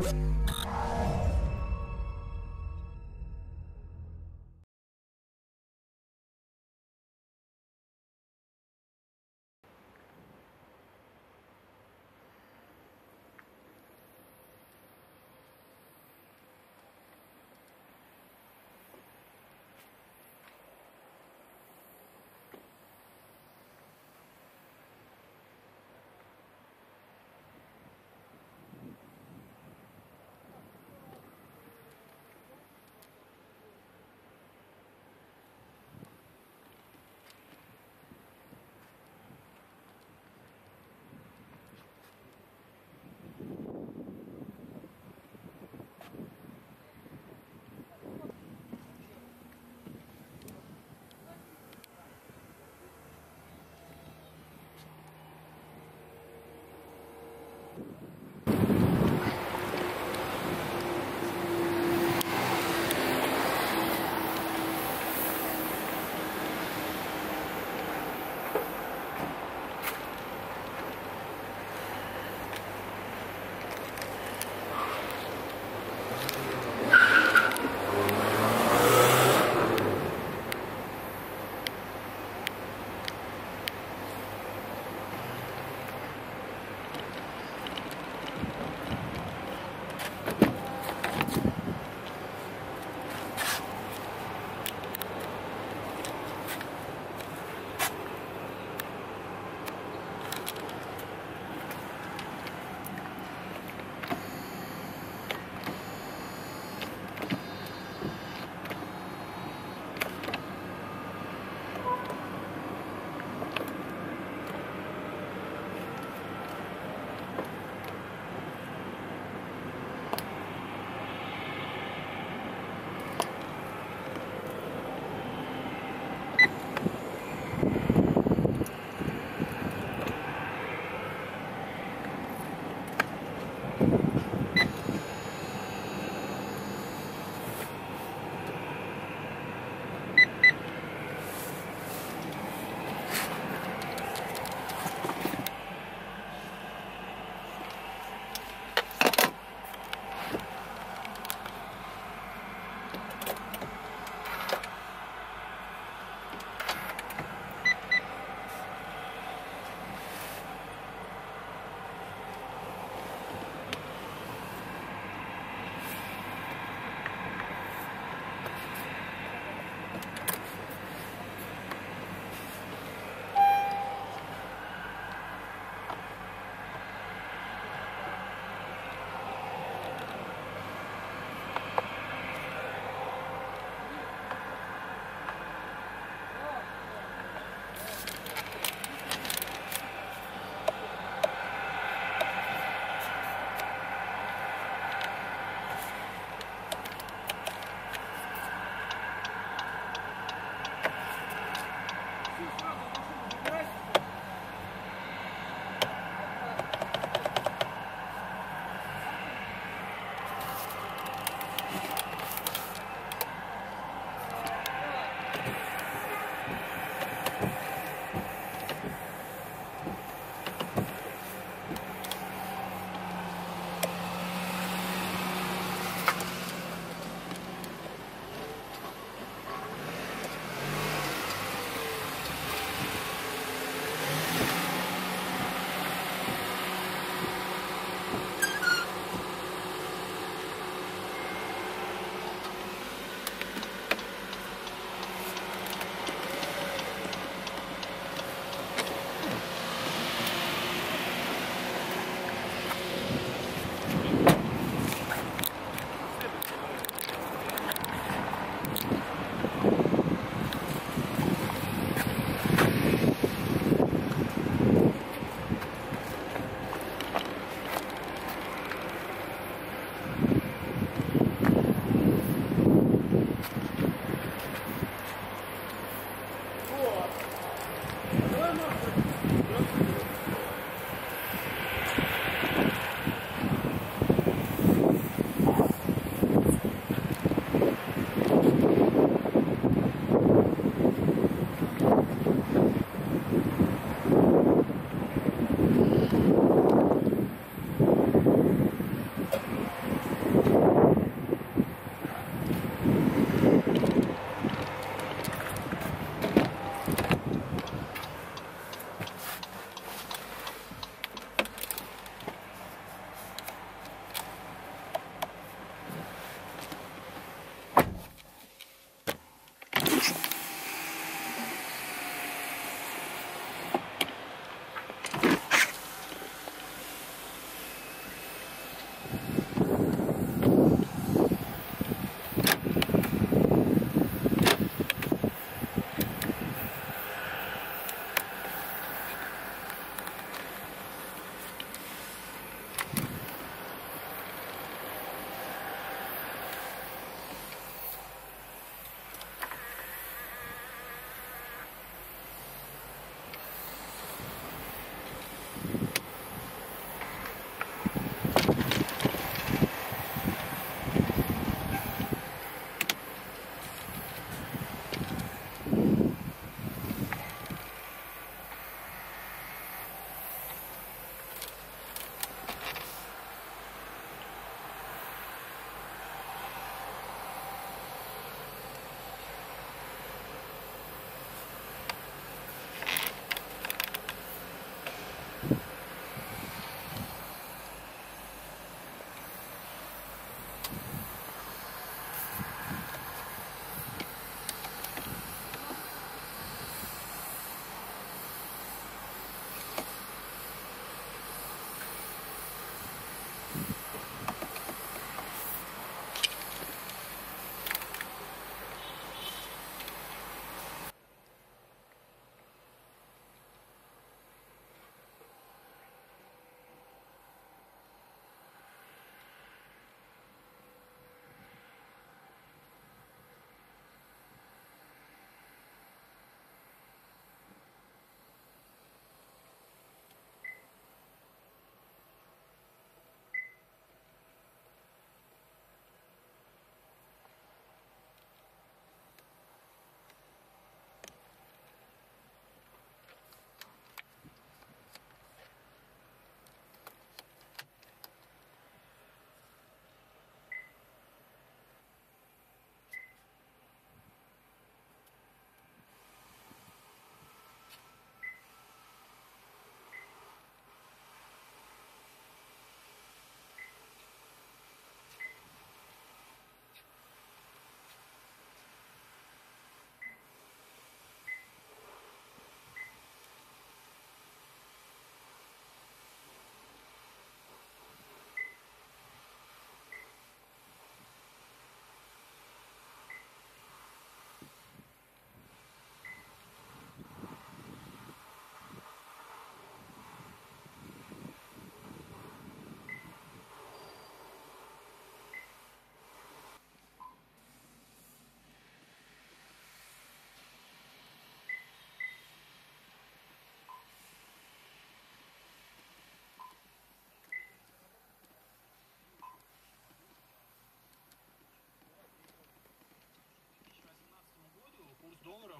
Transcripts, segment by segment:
you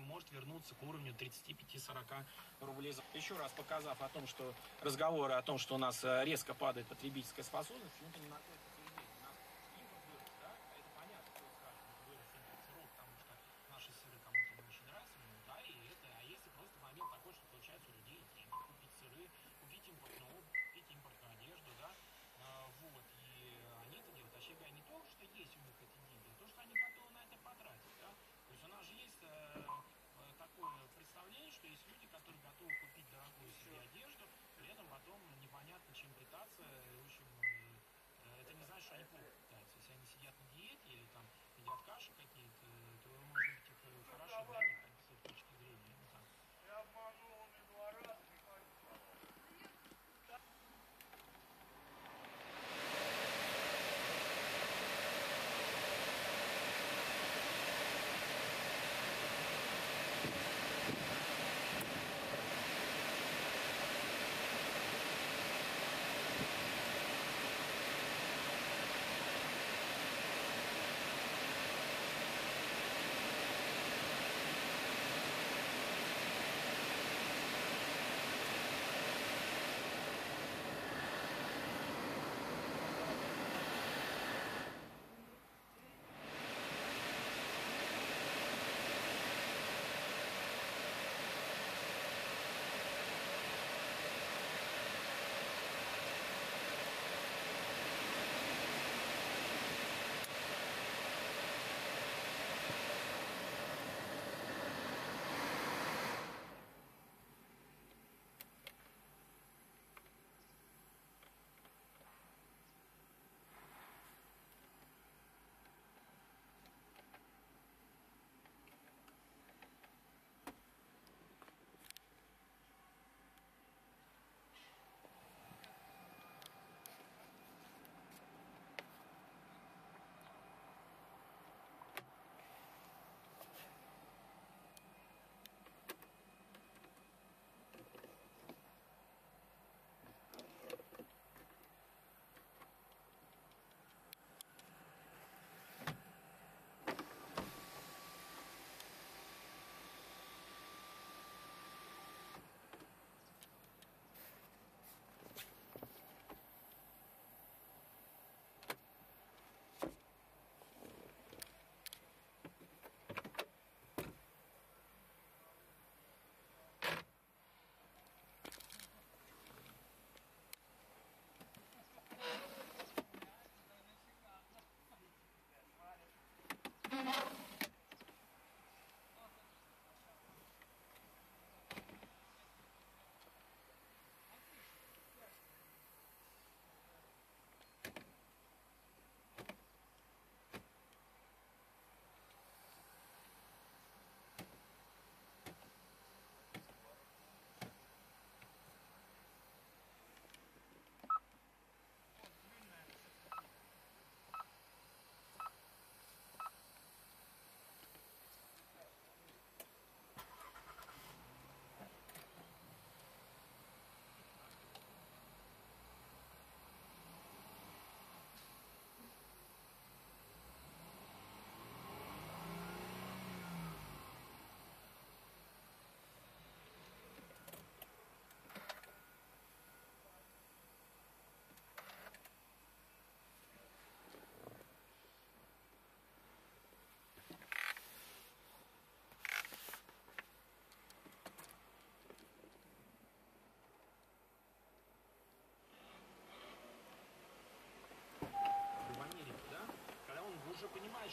может вернуться к уровню 35-40 рублей. За... Еще раз показав о том, что разговоры о том, что у нас э, резко падает потребительская способность, почему-то не находится.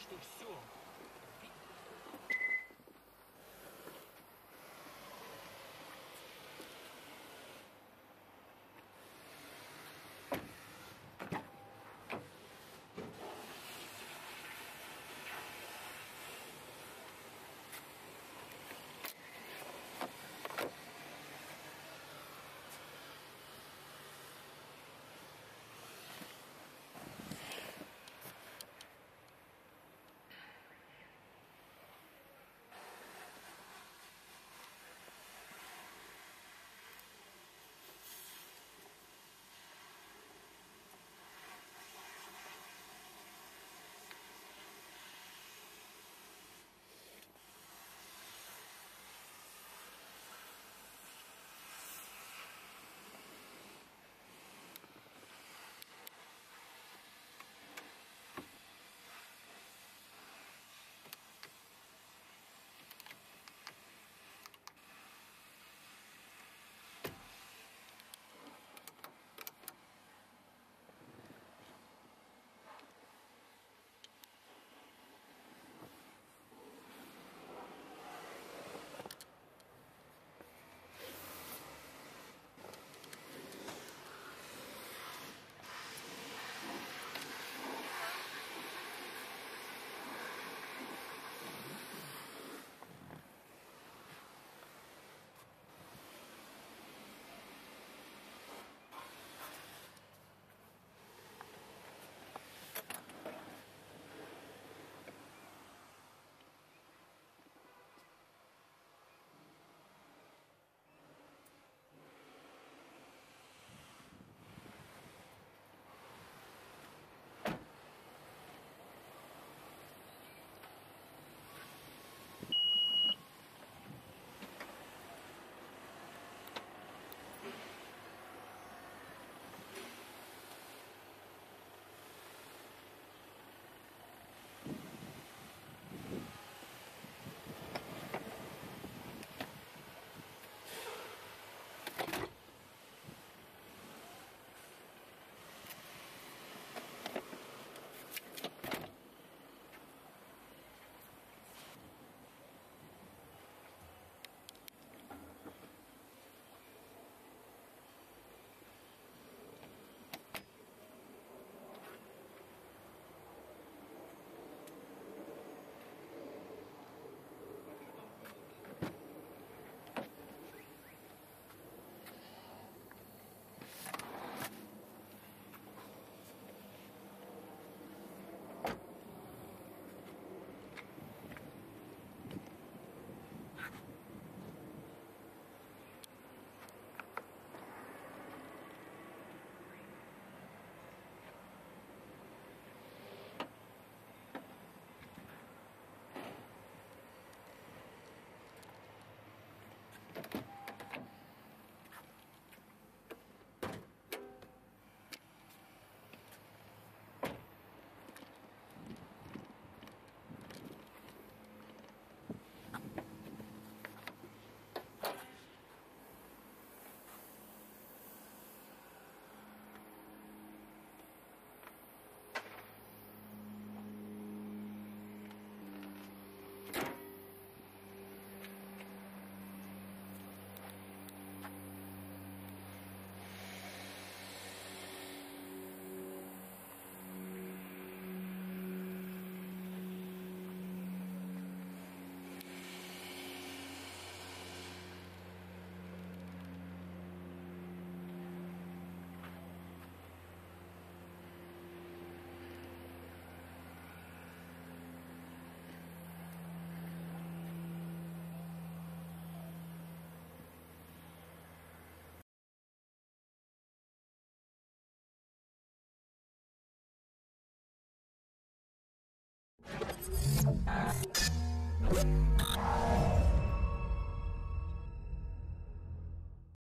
Что все. Ah.